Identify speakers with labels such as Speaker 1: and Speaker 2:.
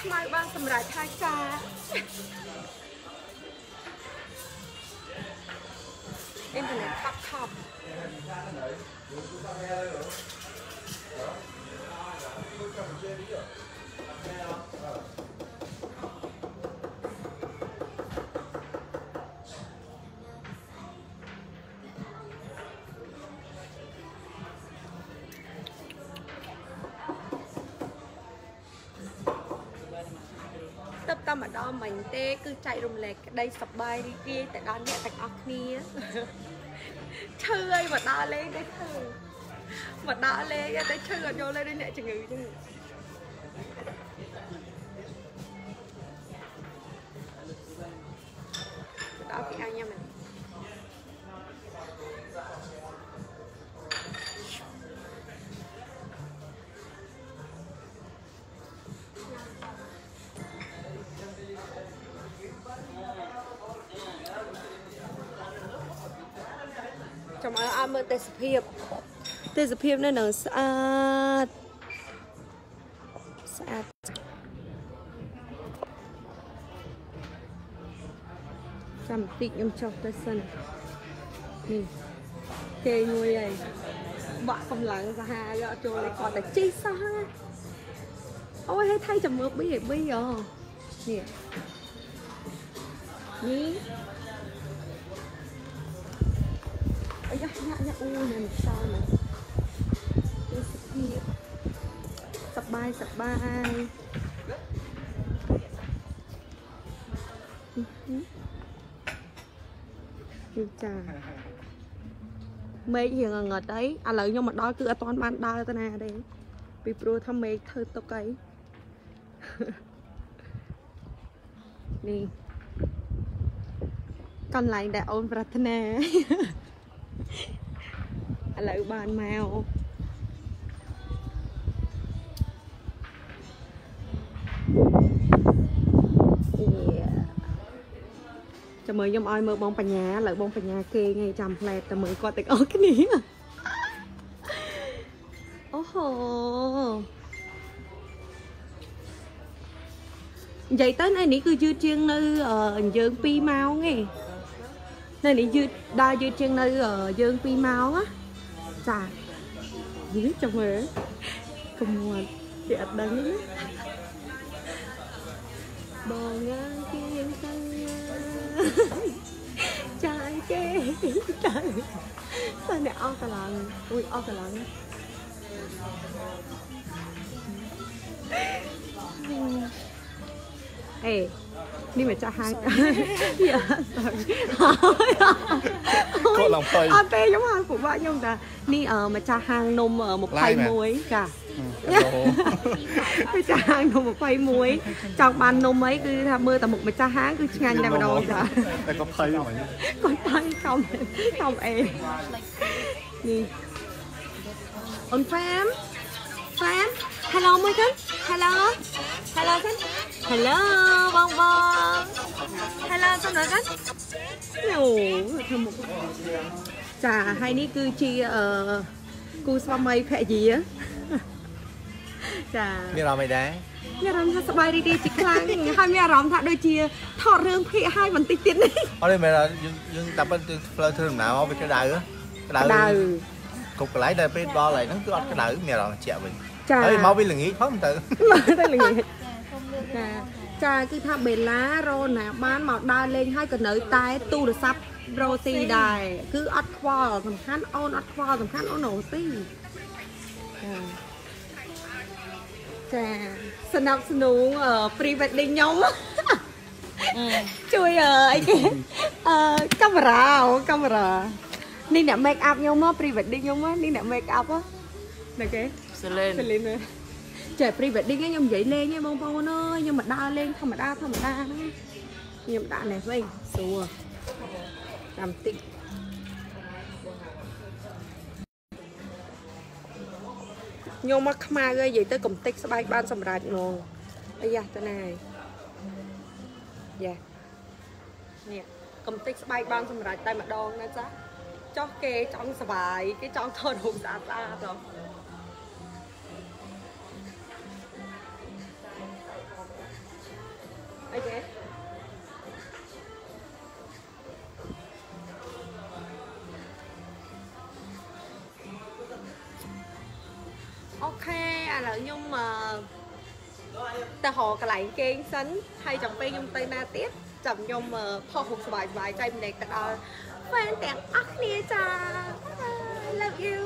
Speaker 1: ខ្មៅបានសម្រាប់ថាការអ៊ីនធឺណិតខប់ខប់ ទៅតែម្ដងមិញទេគឺចែករំលែកក្តីសប្បាយរីករាយទៅដល់អ្នកទាំងអស់គ្នាឈឺអីមកដល់លេងទៅឈឺមកដល់លេងទៅឈឺអត់យល់ទេដូចអ្នកជំងឺចឹង អត់មើលទេសភាពទេសភាពនៅនឹងស្អាតស្អាតចាំបន្តិចខ្ញុំចុះទៅសិននេះគេមួយហើយបាក់កម្លាំងសាហាវយកចូលលេគាត់តែជីសោះហ្នឹងអូយឲ្យថៃចាំមើលប៊ីឲ្យប៊ីអូនេះនេះ Ôi da, dạ, dạ, u này một sao này Cái sắp hiệp Sắp bay, sắp bay Yêu chà Mấy gì ngờ ngợt đấy À lợi nhưng mà đói cứ ở toàn ban đau ta nè đây Vì pro thăm mấy thơ tóc ấy Nè កន្លែងដែលអូនប្រាថ្នា ឥឡូវបានមកចាំមើលខ្ញុំឲ្យមើលបងបញ្ញាឥឡូវបងបញ្ញាគេងឯងចាំផ្លែតតែមើលគាត់ទាំងអស់គ្នាអូហូនិយាយទៅនៅនេះគឺយឺតជាងនៅយើង2ម៉ោងឯងនៅនេះយឺតដើរយឺតជាងនៅយើង2ម៉ោងណា ចាយឺតចាំមើលកុំមាត់គេអត់ដឹងណាបងងាគេទៅចាយគេទៅសិនតែអស់កន្លងអ៊ុយអស់កន្លង អេនេះមកចាស់ហាងយ៉ា
Speaker 2: គាត់ឡើងភ័យ
Speaker 1: អត់ទេខ្ញុំហៅពួកបាក់ខ្ញុំតានេះអឺម្ចាស់ហាងនំអឺ21ចាម្ចាស់ហាងនំ21ចង់បាននំអីគឺថាមើលតែមុខម្ចាស់ហាងគឺឆ្ងាញ់តែម្ដងចា
Speaker 2: តែក៏ភ័យហ្មង
Speaker 1: គាត់ផាំងកំកំអេនេះអូនហ្វាមហ្វាម Hello មួយសិន Hello Hello សិន Hello បងបង Hello សិនដល់សិនអូធ្វើមុខចាហើយនេះគឺជាអឺគូស្វាមីភរិយាចា
Speaker 2: មានអារម្មណ៍អីដែរ
Speaker 1: មានអារម្មណ៍ថាសប្បាយរីករាយជាខ្លាំងហើយមានអារម្មណ៍ថាដូចជាថតរឿងភាគឲ្យបន្តិចទៀតនេះ
Speaker 2: អត់ទេមែនយើងយើងតែប៉ុន្តែផ្លូវធ្វើដំណើរមកវាក្តៅក្តៅ
Speaker 1: ដៅ
Speaker 2: គ្រប់កន្លែងតែពេលដល់កន្លែងហ្នឹងគឺអត់ក្តៅមានអារម្មណ៍ត្រជាក់វិញ
Speaker 1: ចា
Speaker 2: ហើយមកវាល្ងាចផងទៅ
Speaker 1: ទៅល្ងាច ចាចាគឺថាបេឡារណាបានមកដើរលេងហើយក៏នៅតែទូរស័ព្ទរ៉ូស៊ីដែរគឺអត់ខ្វល់សំខាន់អូនអត់ខ្វល់សំខាន់អូនរ៉ូស៊ីចាចាសណាប់ស្នូង pre wedding ខ្ញុំជួយអីគេអឺកាមេរ៉ាអូកាមេរ៉ានេះអ្នក make up ខ្ញុំមក pre wedding ខ្ញុំមកនេះអ្នក make up ហ្នឹងគេ
Speaker 3: សេលេន
Speaker 1: សេលេន ចេះ pre wedding ខ្ញុំនិយាយលេងឯងបងប្អូនអើយខ្ញុំមកដើរលេងធម្មតាធម្មតាហ្នឹងខ្ញុំដាក់នេះវិញស្រួលតាមតិចខ្ញុំមកខ្មៅហើយនិយាយទៅកំតិចស្បែកបានសម្រាប់ហ្មងអាយ៉ាទៅណាហើយយ៉ានេះកំតិចស្បែកបានសម្រាប់តែម្ដងណាចាចោះគេចង់សុបាយគេចង់ថតរូបស្អាតស្អាតហ៎ អូខេឥឡូវខ្ញុំអឺទៅរកកន្លែងគេងសិនហើយចាំពេលខ្ញុំទៅណាទៀតចាំខ្ញុំអឺផុសរូបសប្បាយសប្បាយចែកម្លែកទៅដល់ fan ទាំងអស់គ្នាចា Bye. love you